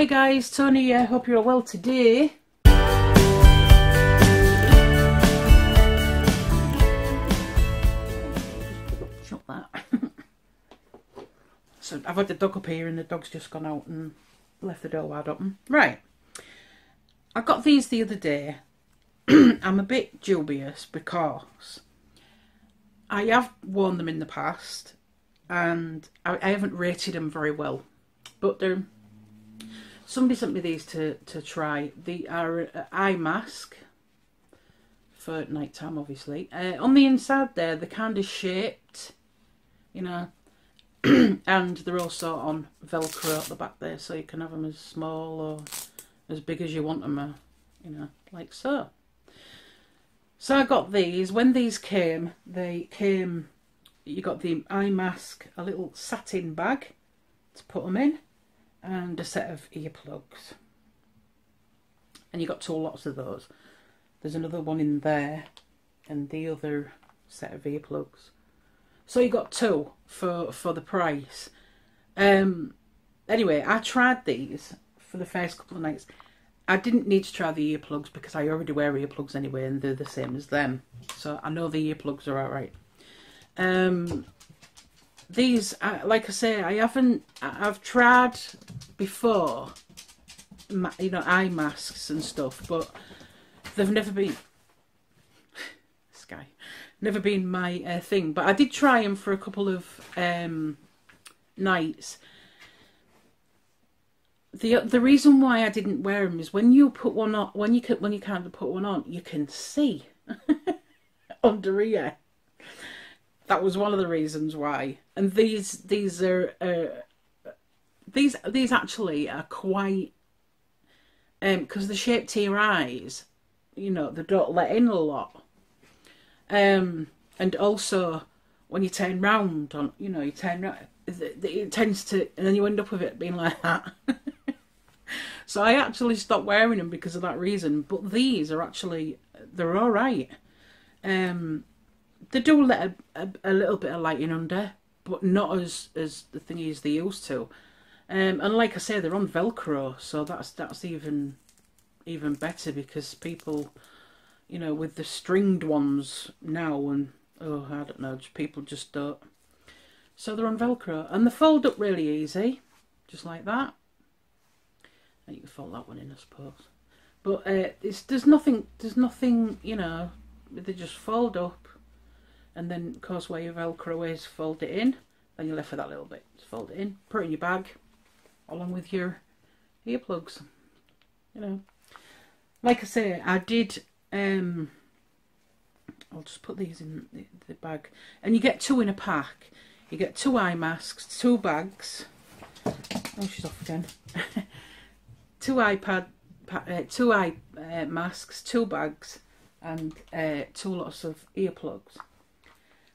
Hi guys, Tonie here. Hope you're well today. Shut that. so I've had the dog up here and the dog's just gone out and left the door wide open. Right. I got these the other day. I'm a bit dubious because I have worn them in the past and I, I haven't rated them very well. But they're somebody sent me these to to try. They are uh, eye mask for night time, obviously. Uh, on the inside there, they're kind of shaped, you know, and they're also on Velcro at the back there, so you can have them as small or as big as you want them, uh, you know, like so. So I got these. When these came, they came. You got the eye mask, a little satin bag to put them in, and a set of earplugs. And you got two lots of those. There's another one in there, and the other set of earplugs. So you got two for for the price. Um. Anyway, I tried these for the first couple of nights. I didn't need to try the earplugs because I already wear earplugs anyway, and they're the same as them. So I know the earplugs are alright. Um, these, like I say, I haven't. I've tried before, you know, eye masks and stuff, but they've never been. Sky, never been my uh, thing. But I did try them for a couple of um, nights the the reason why I didn't wear them is when you put one on, when you can, when you can't put one on, you can see under here. That was one of the reasons why. And these these are uh, these these actually are quite um because the shape to your eyes, you know, they don't let in a lot. Um, and also when you turn round on, you know, you turn round, it tends to, and then you end up with it being like that. So I actually stopped wearing them because of that reason. But these are actually they're all right. Um, they do let a, a, a, little bit of lighting under, but not as as the thing is they used to. Um, and like I say, they're on Velcro, so that's that's even even better because people, you know, with the stringed ones now and oh I don't know, people just don't. So they're on Velcro and they fold up really easy, just like that. And you can fold that one in, I suppose. But uh, it's there's nothing, there's nothing, you know, they just fold up, and then of course where your Velcro is, fold it in. Then you're left with that little bit. Fold it in, put it in your bag, along with your earplugs. You know, like I say, I did. Um, I'll just put these in the, the bag, and you get two in a pack. You get two eye masks, two bags. Oh, she's off again. two iPad, uh, two eye uh, masks, two bags, and uh, two lots of earplugs.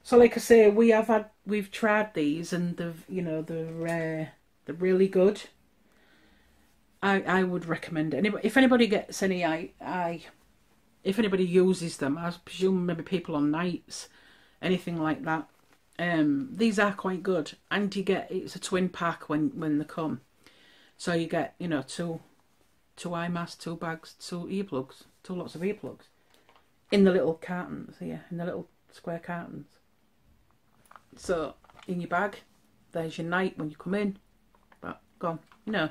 So, like I say, we have had we've tried these, and they've you know they're uh, they're really good. I I would recommend. Anybody, if anybody gets any I I if anybody uses them, I presume maybe people on nights, anything like that. Um, these are quite good, and you get it's a twin pack when when they come, so you get you know two two eye masks, two bags, two earplugs, two lots of earplugs in the little cartons here, in the little square cartons. So in your bag, there's your night when you come in. But gone, you know.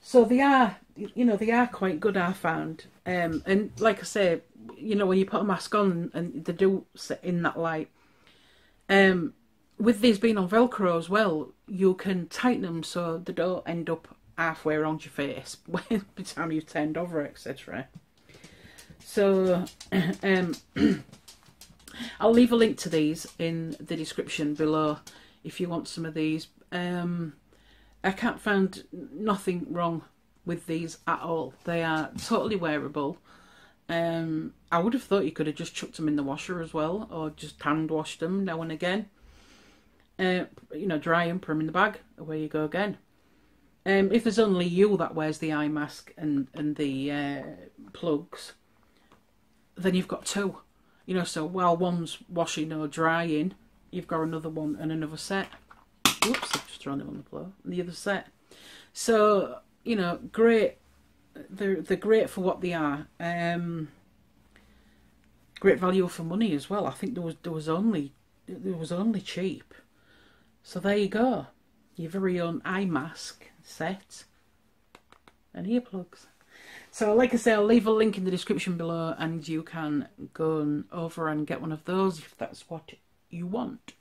So they are, you know, they are quite good. I found, um, and like I say, you know, when you put a mask on and they do sit in that light, um, with these being on Velcro as well, you can tighten them so they don't end up halfway around your face by the time you've turned over, etc. So, um, I'll leave a link to these in the description below if you want some of these. Um, I can't find nothing wrong with these at all. They are totally wearable. Um, I would have thought you could have just chucked them in the washer as well, or just hand washed them now and again. Uh, you know, dry them, put them in the bag, away you go again. Um, if there's only you that wears the eye mask and and the uh, plugs, then you've got two. You know, so while one's washing or drying, you've got another one and another set. Oops, I've just thrown it on the floor. The other set. So you know, great. They're they're great for what they are. Um, great value for money as well. I think there was there was only there was only cheap. So there you go, your very own eye mask set and earplugs. So, like I say, I'll leave a link in the description below, and you can go over and get one of those if that's what you want.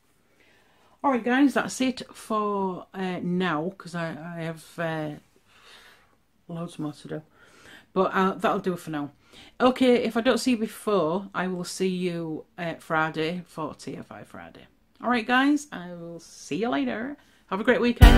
Alright, guys, that's it for uh, now because I, I have uh, loads more to do. But uh, that'll do for now. Okay, if I don't see you before, I will see you uh, Friday for TFI Friday. Alright, guys, I will see you later. Have a great weekend.